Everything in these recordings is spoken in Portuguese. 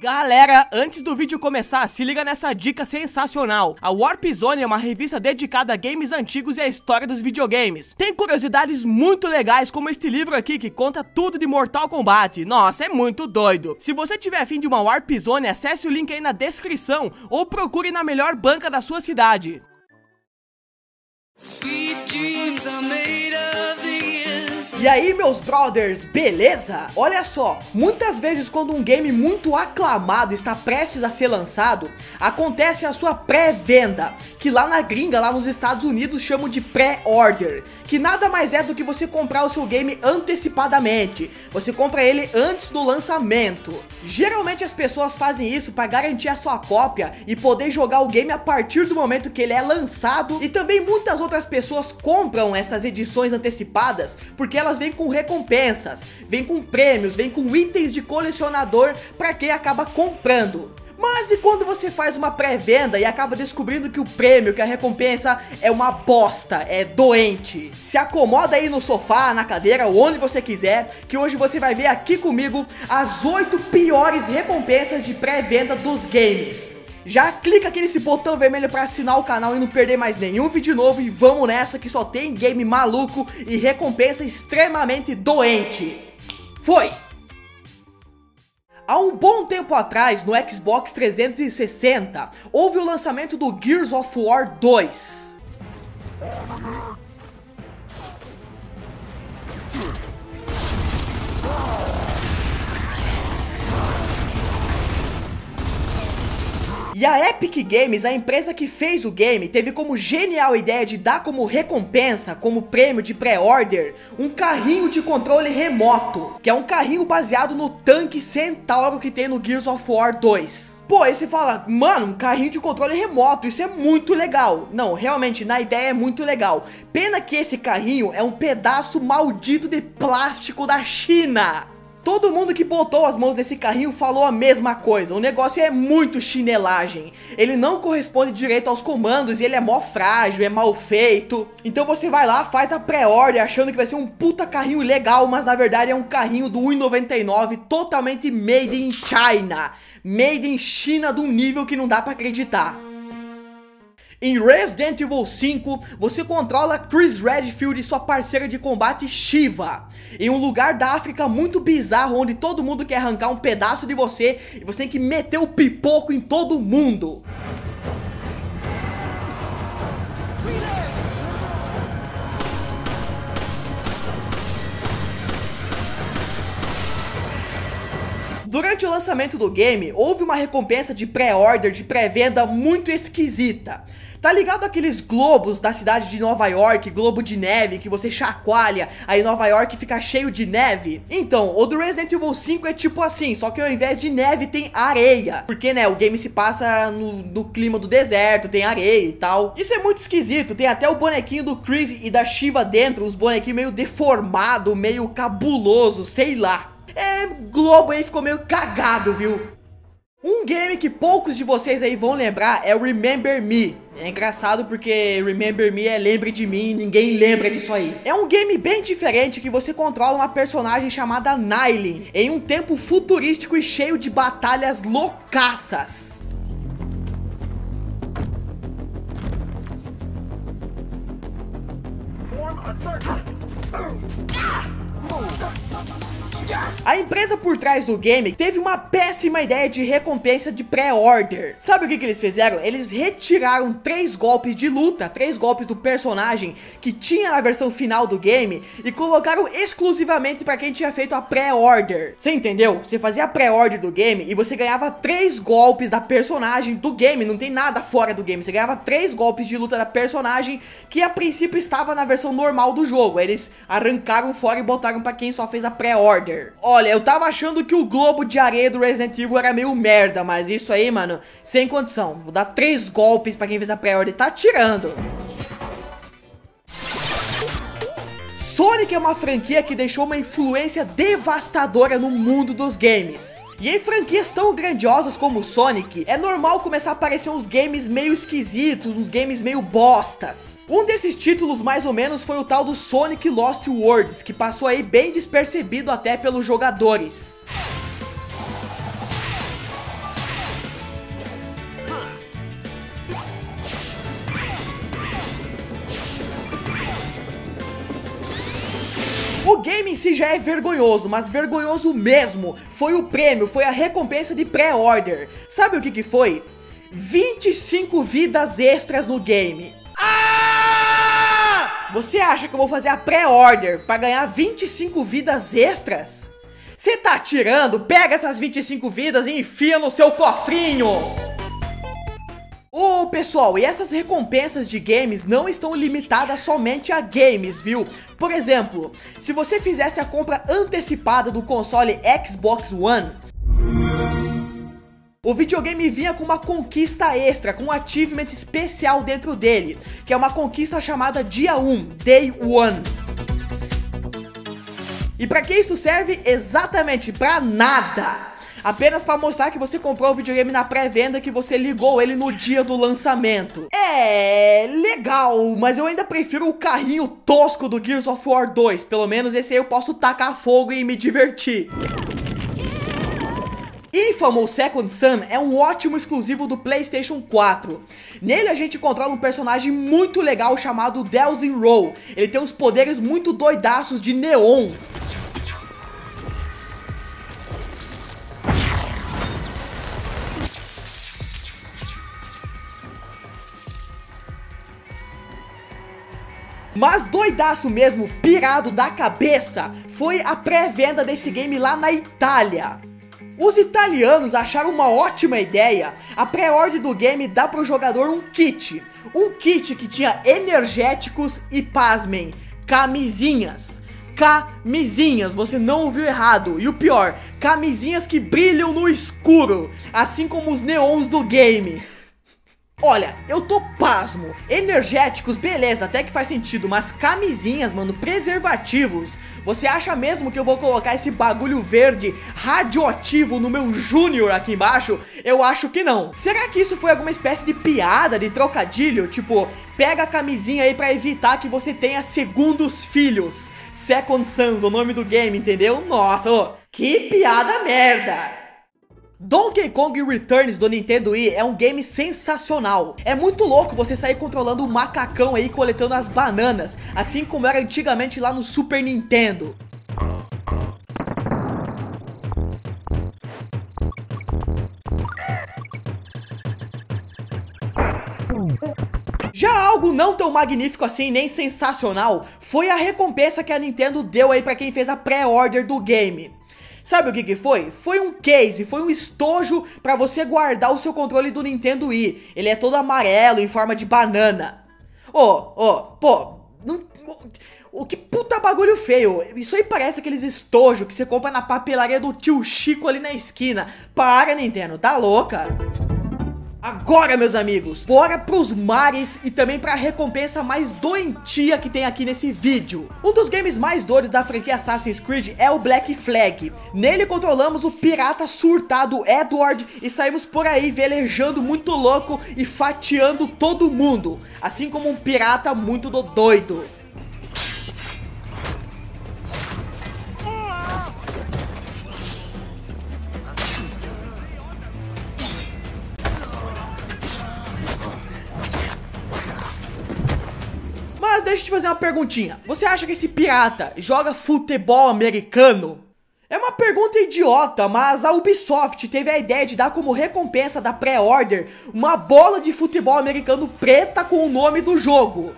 Galera, antes do vídeo começar, se liga nessa dica sensacional. A Warp Zone é uma revista dedicada a games antigos e a história dos videogames. Tem curiosidades muito legais, como este livro aqui que conta tudo de Mortal Kombat. Nossa, é muito doido. Se você tiver afim de uma Warp Zone, acesse o link aí na descrição ou procure na melhor banca da sua cidade. Sweet dreams are made of e aí, meus brothers, beleza? Olha só, muitas vezes quando um game muito aclamado está prestes a ser lançado, acontece a sua pré-venda, que lá na gringa, lá nos Estados Unidos, chamam de pré-order, que nada mais é do que você comprar o seu game antecipadamente. Você compra ele antes do lançamento. Geralmente as pessoas fazem isso para garantir a sua cópia e poder jogar o game a partir do momento que ele é lançado. E também muitas outras pessoas compram essas edições antecipadas porque elas vêm com recompensas, vêm com prêmios, vêm com itens de colecionador para quem acaba comprando. Mas e quando você faz uma pré-venda e acaba descobrindo que o prêmio, que a recompensa é uma bosta, é doente? Se acomoda aí no sofá, na cadeira, onde você quiser, que hoje você vai ver aqui comigo as 8 piores recompensas de pré-venda dos games. Já clica aqui nesse botão vermelho para assinar o canal e não perder mais nenhum vídeo novo e vamos nessa que só tem game maluco e recompensa extremamente doente. Foi! Há um bom tempo atrás, no Xbox 360, houve o lançamento do Gears of War 2. E a Epic Games, a empresa que fez o game, teve como genial ideia de dar como recompensa, como prêmio de pré-order, um carrinho de controle remoto, que é um carrinho baseado no tanque Centauro que tem no Gears of War 2. Pô, aí você fala, mano, um carrinho de controle remoto, isso é muito legal. Não, realmente, na ideia é muito legal. Pena que esse carrinho é um pedaço maldito de plástico da China. Todo mundo que botou as mãos nesse carrinho falou a mesma coisa. O negócio é muito chinelagem. Ele não corresponde direito aos comandos e ele é mó frágil, é mal feito. Então você vai lá, faz a pré-order achando que vai ser um puta carrinho legal, mas na verdade é um carrinho do 1,99 totalmente made in China. Made in China de um nível que não dá pra acreditar. Em Resident Evil 5, você controla Chris Redfield e sua parceira de combate Shiva, em um lugar da África muito bizarro onde todo mundo quer arrancar um pedaço de você e você tem que meter o pipoco em todo mundo. Durante o lançamento do game, houve uma recompensa de pré-order, de pré-venda muito esquisita. Tá ligado aqueles globos da cidade de Nova York, globo de neve, que você chacoalha, aí Nova York fica cheio de neve? Então, o do Resident Evil 5 é tipo assim, só que ao invés de neve tem areia. Porque, né, o game se passa no, no clima do deserto, tem areia e tal. Isso é muito esquisito, tem até o bonequinho do Chris e da Shiva dentro, os bonequinhos meio deformado, meio cabuloso, sei lá. É, Globo aí ficou meio cagado, viu? Um game que poucos de vocês aí vão lembrar é o Remember Me. É engraçado porque Remember Me é lembre de mim, ninguém lembra disso aí. É um game bem diferente que você controla uma personagem chamada Nylin em um tempo futurístico e cheio de batalhas loucaças. A empresa por trás do game teve uma péssima ideia de recompensa de pré-order. Sabe o que, que eles fizeram? Eles retiraram três golpes de luta, três golpes do personagem que tinha na versão final do game e colocaram exclusivamente para quem tinha feito a pré-order. Você entendeu? Você fazia a pré-order do game e você ganhava três golpes da personagem do game, não tem nada fora do game. Você ganhava três golpes de luta da personagem que a princípio estava na versão normal do jogo. Eles arrancaram fora e botaram para quem só fez a pré-order. Olha, eu tava achando que o globo de areia do Resident Evil era meio merda, mas isso aí, mano, sem condição. Vou dar três golpes pra quem fez a pré-order. Tá tirando. Sonic é uma franquia que deixou uma influência devastadora no mundo dos games. E em franquias tão grandiosas como Sonic, é normal começar a aparecer uns games meio esquisitos, uns games meio bostas. Um desses títulos mais ou menos foi o tal do Sonic Lost Worlds, que passou aí bem despercebido até pelos jogadores. O game em si já é vergonhoso, mas vergonhoso mesmo. Foi o prêmio, foi a recompensa de pré-order. Sabe o que que foi? 25 vidas extras no game. Ah! Você acha que eu vou fazer a pré-order para ganhar 25 vidas extras? Você tá tirando? Pega essas 25 vidas e enfia no seu cofrinho! Ô oh, pessoal, e essas recompensas de games não estão limitadas somente a games, viu? Por exemplo, se você fizesse a compra antecipada do console Xbox One, o videogame vinha com uma conquista extra, com um achievement especial dentro dele, que é uma conquista chamada Dia 1, Day 1. E para que isso serve? Exatamente para nada! Apenas para mostrar que você comprou o videogame na pré-venda que você ligou ele no dia do lançamento. É legal, mas eu ainda prefiro o carrinho tosco do Gears of War 2, pelo menos esse aí eu posso tacar fogo e me divertir. Infamous Second Son é um ótimo exclusivo do PlayStation 4. Nele a gente controla um personagem muito legal chamado Delsin Row. Ele tem uns poderes muito doidaços de neon. Mas doidaço mesmo, pirado da cabeça, foi a pré-venda desse game lá na Itália. Os italianos acharam uma ótima ideia. A pré-ordem do game dá para o jogador um kit. Um kit que tinha energéticos e, pasmem, camisinhas. Camisinhas, você não ouviu errado. E o pior, camisinhas que brilham no escuro, assim como os neons do game. Olha, eu tô pasmo. Energéticos, beleza, até que faz sentido, mas camisinhas, mano, preservativos. Você acha mesmo que eu vou colocar esse bagulho verde radioativo no meu Júnior aqui embaixo? Eu acho que não. Será que isso foi alguma espécie de piada, de trocadilho? Tipo, pega a camisinha aí pra evitar que você tenha segundos filhos. Second Sons, o nome do game, entendeu? Nossa, oh, que piada merda. Donkey Kong Returns do Nintendo Wii é um game sensacional. É muito louco você sair controlando o macacão aí coletando as bananas, assim como era antigamente lá no Super Nintendo. Já algo não tão magnífico assim, nem sensacional, foi a recompensa que a Nintendo deu aí pra quem fez a pré-order do game. Sabe o que que foi? Foi um case, foi um estojo para você guardar o seu controle do Nintendo Wii. Ele é todo amarelo, em forma de banana. Ô, oh, ô, oh, pô, não... O que puta bagulho feio. Isso aí parece aqueles estojos que você compra na papelaria do tio Chico ali na esquina. Para, Nintendo, tá louca? Agora, meus amigos, bora pros mares e também pra recompensa mais doentia que tem aqui nesse vídeo. Um dos games mais dores da franquia Assassin's Creed é o Black Flag. Nele controlamos o pirata surtado Edward e saímos por aí velejando muito louco e fatiando todo mundo, assim como um pirata muito doido. Te fazer uma perguntinha. Você acha que esse pirata joga futebol americano? É uma pergunta idiota, mas a Ubisoft teve a ideia de dar como recompensa da pré-order uma bola de futebol americano preta com o nome do jogo.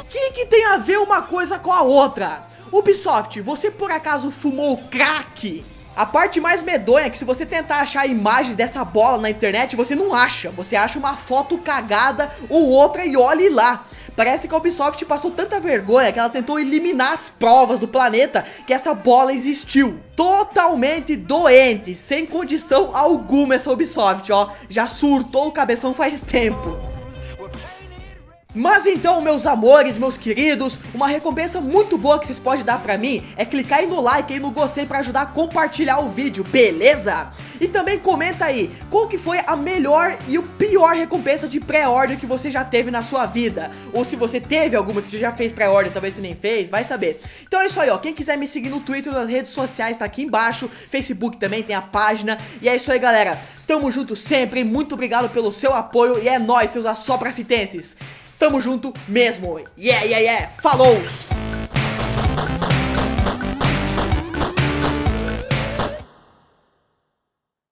O que, que tem a ver uma coisa com a outra? Ubisoft, você por acaso fumou crack? A parte mais medonha é que se você tentar achar imagens dessa bola na internet, você não acha. Você acha uma foto cagada ou outra e olhe lá. Parece que a Ubisoft passou tanta vergonha que ela tentou eliminar as provas do planeta que essa bola existiu. Totalmente doente, sem condição alguma essa Ubisoft, ó. Já surtou o cabeção faz tempo. Mas então, meus amores, meus queridos, uma recompensa muito boa que vocês podem dar pra mim é clicar aí no like e no gostei pra ajudar a compartilhar o vídeo, beleza? E também comenta aí, qual que foi a melhor e o pior recompensa de pré-order que você já teve na sua vida? Ou se você teve alguma, se você já fez pré-order, talvez você nem fez, vai saber. Então é isso aí, ó, quem quiser me seguir no Twitter, nas redes sociais, tá aqui embaixo, Facebook também tem a página, e é isso aí, galera. Tamo junto sempre, muito obrigado pelo seu apoio e é nóis, seus assoprafitenses. Tamo junto mesmo. Yeah, yeah, yeah. Falou!